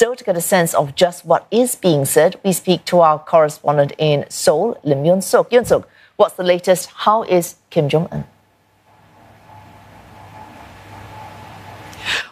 So, to get a sense of just what is being said, we speak to our correspondent in Seoul, Lim Yun Suk. Yun Suk, what's the latest? How is Kim Jong un?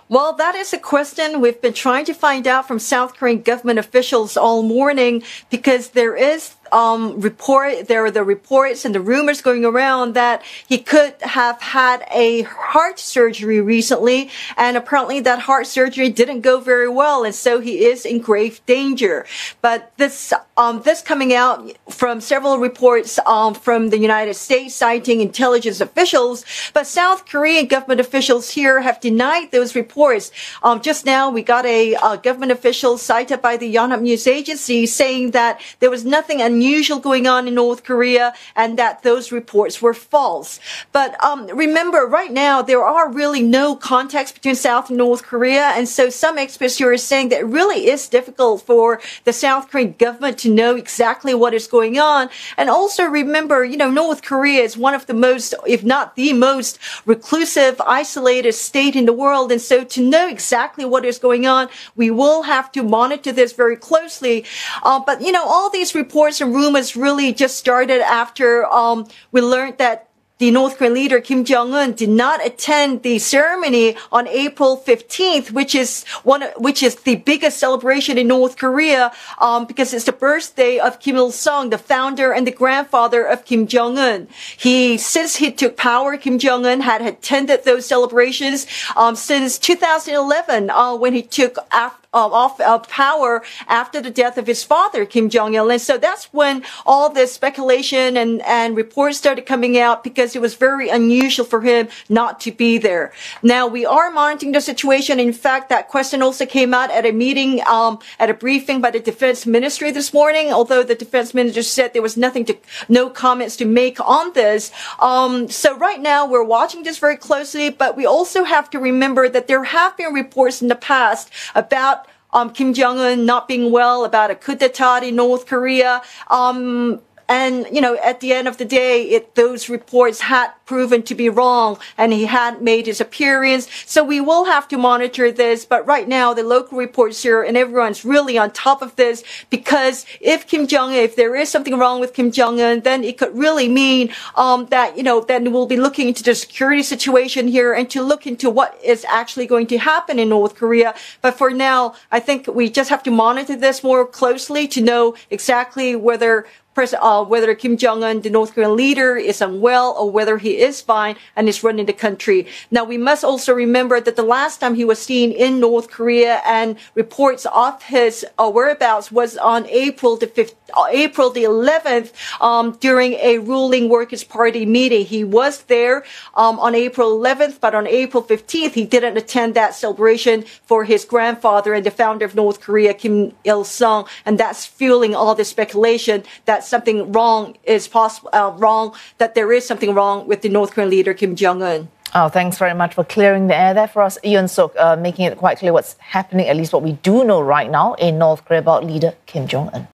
Well, that is a question we've been trying to find out from South Korean government officials all morning because there is um, report, there are the reports and the rumors going around that he could have had a heart surgery recently, and apparently that heart surgery didn't go very well, and so he is in grave danger. But this, um, this coming out from several reports um, from the United States citing intelligence officials, but South Korean government officials here have denied those reports. Um, just now, we got a, a government official cited by the Yonhap News Agency saying that there was nothing unusual unusual going on in North Korea and that those reports were false. But um, remember, right now, there are really no contacts between South and North Korea. And so some experts here are saying that it really is difficult for the South Korean government to know exactly what is going on. And also remember, you know, North Korea is one of the most, if not the most reclusive, isolated state in the world. And so to know exactly what is going on, we will have to monitor this very closely. Uh, but, you know, all these reports are rumors really just started after um, we learned that the North Korean leader Kim Jong-un did not attend the ceremony on April 15th, which is one, which is the biggest celebration in North Korea, um, because it's the birthday of Kim Il-sung, the founder and the grandfather of Kim Jong-un. He, since he took power, Kim Jong-un had attended those celebrations, um, since 2011, uh, when he took after, uh, off of power after the death of his father, Kim Jong Il. And so that's when all this speculation and, and reports started coming out because it was very unusual for him not to be there. Now we are monitoring the situation. In fact, that question also came out at a meeting, um, at a briefing by the defense ministry this morning, although the defense minister said there was nothing to, no comments to make on this. Um, so right now we're watching this very closely, but we also have to remember that there have been reports in the past about um, Kim Jong Un not being well, about a coup d'état in North Korea. Um, and, you know, at the end of the day, it, those reports had proven to be wrong and he had made his appearance. So we will have to monitor this. But right now, the local reports here and everyone's really on top of this because if Kim Jong, un if there is something wrong with Kim Jong Un, then it could really mean, um, that, you know, then we'll be looking into the security situation here and to look into what is actually going to happen in North Korea. But for now, I think we just have to monitor this more closely to know exactly whether uh, whether Kim Jong Un, the North Korean leader, is unwell or whether he is fine and is running the country. Now we must also remember that the last time he was seen in North Korea and reports of his uh, whereabouts was on April the 5th, uh, April the 11th um, during a ruling Workers' Party meeting. He was there um, on April 11th, but on April 15th he didn't attend that celebration for his grandfather and the founder of North Korea, Kim Il Sung, and that's fueling all the speculation that something wrong is possible, uh, wrong, that there is something wrong with the North Korean leader Kim Jong un. Oh, thanks very much for clearing the air there for us, Yun Suk, uh, making it quite clear what's happening, at least what we do know right now in North Korea about leader Kim Jong un.